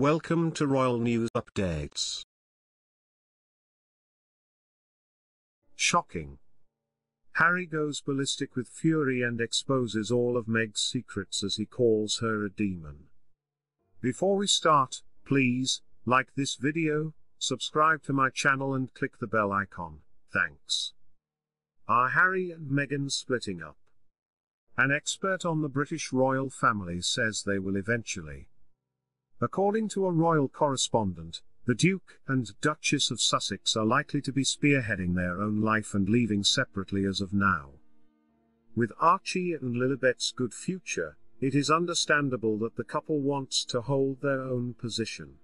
Welcome to Royal News Updates. Shocking. Harry goes ballistic with fury and exposes all of Meg's secrets as he calls her a demon. Before we start, please, like this video, subscribe to my channel and click the bell icon, thanks. Are Harry and Meghan splitting up? An expert on the British royal family says they will eventually. According to a royal correspondent, the Duke and Duchess of Sussex are likely to be spearheading their own life and leaving separately as of now. With Archie and Lilibet's good future, it is understandable that the couple wants to hold their own position.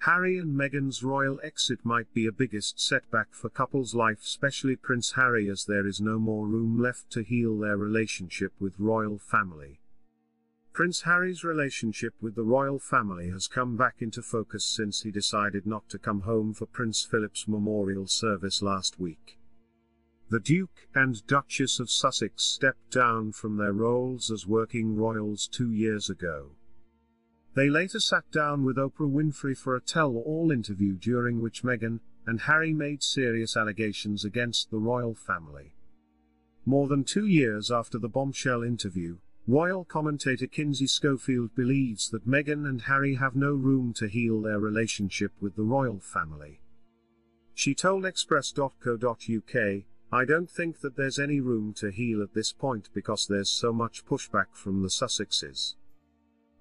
Harry and Meghan's royal exit might be a biggest setback for couple's life especially Prince Harry as there is no more room left to heal their relationship with royal family. Prince Harry's relationship with the royal family has come back into focus since he decided not to come home for Prince Philip's memorial service last week. The Duke and Duchess of Sussex stepped down from their roles as working royals two years ago. They later sat down with Oprah Winfrey for a tell-all interview during which Meghan and Harry made serious allegations against the royal family. More than two years after the bombshell interview, royal commentator Kinsey Schofield believes that Meghan and Harry have no room to heal their relationship with the royal family. She told Express.co.uk, I don't think that there's any room to heal at this point because there's so much pushback from the Sussexes.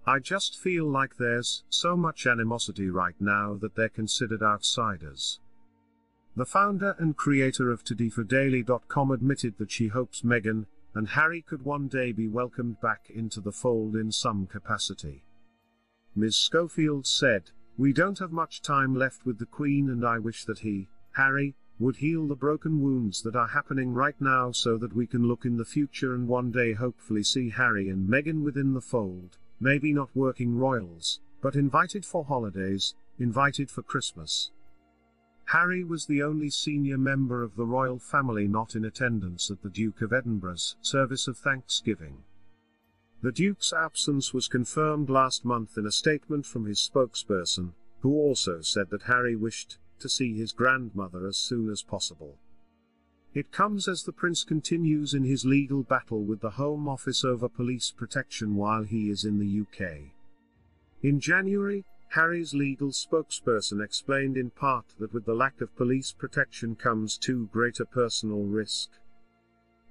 I just feel like there's so much animosity right now that they're considered outsiders. The founder and creator of ToDiForDaily.com admitted that she hopes Meghan and Harry could one day be welcomed back into the fold in some capacity. Ms. Schofield said, We don't have much time left with the Queen and I wish that he, Harry, would heal the broken wounds that are happening right now so that we can look in the future and one day hopefully see Harry and Meghan within the fold maybe not working royals, but invited for holidays, invited for Christmas. Harry was the only senior member of the royal family not in attendance at the Duke of Edinburgh's service of Thanksgiving. The Duke's absence was confirmed last month in a statement from his spokesperson, who also said that Harry wished to see his grandmother as soon as possible. It comes as the prince continues in his legal battle with the Home Office over police protection while he is in the UK. In January, Harry's legal spokesperson explained in part that with the lack of police protection comes too great a personal risk.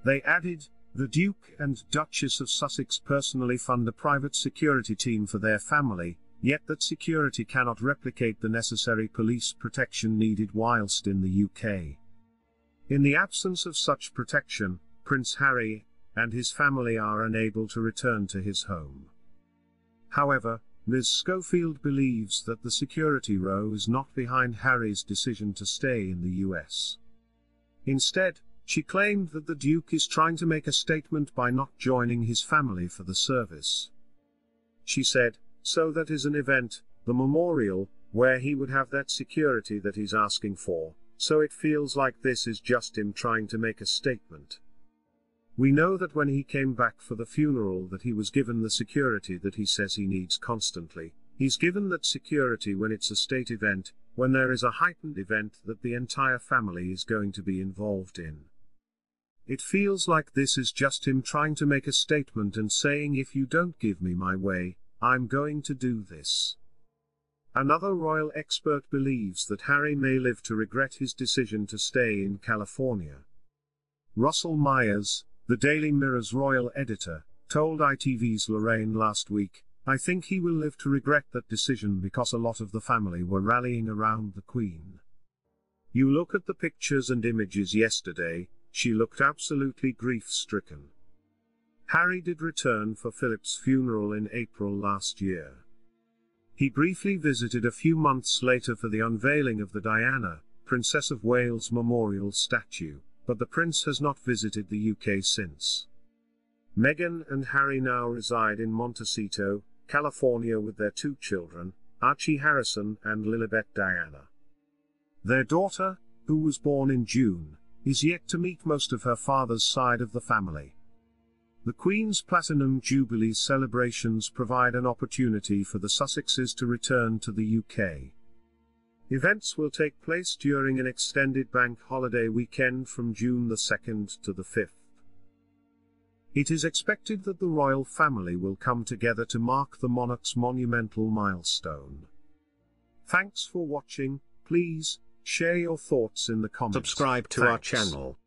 They added, the Duke and Duchess of Sussex personally fund a private security team for their family, yet that security cannot replicate the necessary police protection needed whilst in the UK. In the absence of such protection, Prince Harry and his family are unable to return to his home. However, Ms. Schofield believes that the security row is not behind Harry's decision to stay in the US. Instead, she claimed that the Duke is trying to make a statement by not joining his family for the service. She said, so that is an event, the memorial, where he would have that security that he's asking for, so it feels like this is just him trying to make a statement. We know that when he came back for the funeral that he was given the security that he says he needs constantly, he's given that security when it's a state event, when there is a heightened event that the entire family is going to be involved in. It feels like this is just him trying to make a statement and saying if you don't give me my way, I'm going to do this. Another royal expert believes that Harry may live to regret his decision to stay in California. Russell Myers, the Daily Mirror's royal editor, told ITV's Lorraine last week, I think he will live to regret that decision because a lot of the family were rallying around the Queen. You look at the pictures and images yesterday, she looked absolutely grief-stricken. Harry did return for Philip's funeral in April last year. He briefly visited a few months later for the unveiling of the Diana, Princess of Wales memorial statue, but the prince has not visited the UK since. Meghan and Harry now reside in Montecito, California with their two children, Archie Harrison and Lilibet Diana. Their daughter, who was born in June, is yet to meet most of her father's side of the family. The Queen's Platinum Jubilee celebrations provide an opportunity for the Sussexes to return to the UK. Events will take place during an extended bank holiday weekend from June the 2nd to the 5th. It is expected that the royal family will come together to mark the monarch's monumental milestone. Thanks for watching, please, share your thoughts in the comments. Subscribe to our channel.